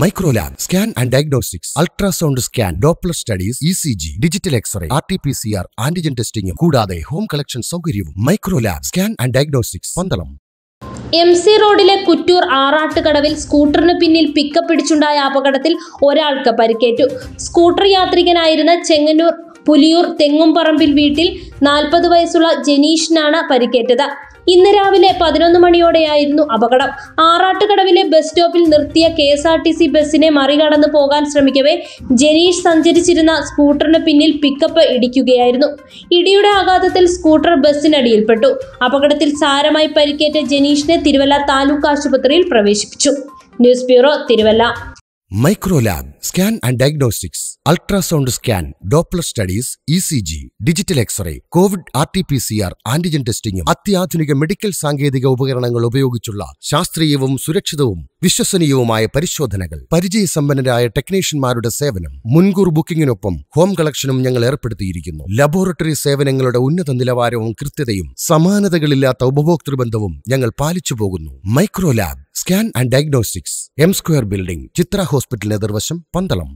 Microlab scan and diagnostics ultrasound scan Doppler studies E C G digital X-ray R T P C R antigen ടെസ്റ്റിംഗും കൂടാതെ home collection സൗകര്യവും. Micro lab scan and diagnostics Pandalam. M C റോഡിലെ കുറ്റൂർ ആറാട്ടുകടവിൽ സ്കൂട്ടറിന് പിന്നിൽ pickup പിടിച്ചുണ്ടായ അപകടത്തിൽ ഒരാൾക്ക് പരിക്കേറ്റു. Scooter യാത്രികനായിരുന്ന ചെങ്ങന്നൂർ പുലിയൂർ തെങ്ങുംപറമ്പിൽ വീട്ടിൽ നാൽപ്പത് വയസ്സുള്ള ജനീഷിനാണ് പരിക്കേറ്റത്. ഇന്ന് രാവിലെ പതിനൊന്ന് മണിയോടെയായിരുന്നു അപകടം. ആറാട്ടുകടവിലെ ബസ് സ്റ്റോപ്പിൽ നിർത്തിയ K S R T C ബസ്സിനെ മറികടന്ന് പോകാൻ ശ്രമിക്കവേ ജനീഷ് സഞ്ചരിച്ചിരുന്ന സ്കൂട്ടറിന് പിന്നിൽ പിക്കപ്പ് ഇടിക്കുകയായിരുന്നു. ഇടിയുടെ ആഘാതത്തിൽ സ്കൂട്ടർ ബസ്സിനടിയിൽപ്പെട്ടു. അപകടത്തിൽ സാരമായി പരിക്കേറ്റ ജനീഷിനെ തിരുവല്ല താലൂക്ക് ആശുപത്രിയിൽ പ്രവേശിപ്പിച്ചു. News bureau Thiruvalla. Microlab scan and diagnostics ultrasound scan Doppler studies E C G digital X-ray COVID R T P C R antigen ടെസ്റ്റിംഗും അത്യാധുനിക മെഡിക്കൽ സാങ്കേതിക ഉപകരണങ്ങൾ ഉപയോഗിച്ചുള്ള ശാസ്ത്രീയവും സുരക്ഷിതവും വിശ്വസനീയവുമായ പരിശോധനകൾ. പരിചയസമ്പന്നരായ ടെക്നീഷ്യന്മാരുടെ സേവനം മുൻകൂർ ബുക്കിംഗിനൊപ്പം ഹോം കളക്ഷനും ഞങ്ങൾ ഏർപ്പെടുത്തിയിരിക്കുന്നു. ലബോറട്ടറി സേവനങ്ങളുടെ ഉന്നത നിലവാരവും കൃത്യതയും സമാനതകളില്ലാത്ത ഉപഭോക്തൃ ബന്ധവും ഞങ്ങൾ പാലിച്ചു പോകുന്നു. Micro lab scan and diagnostics M square building Chithra hospital എതിർവശം Pandalam.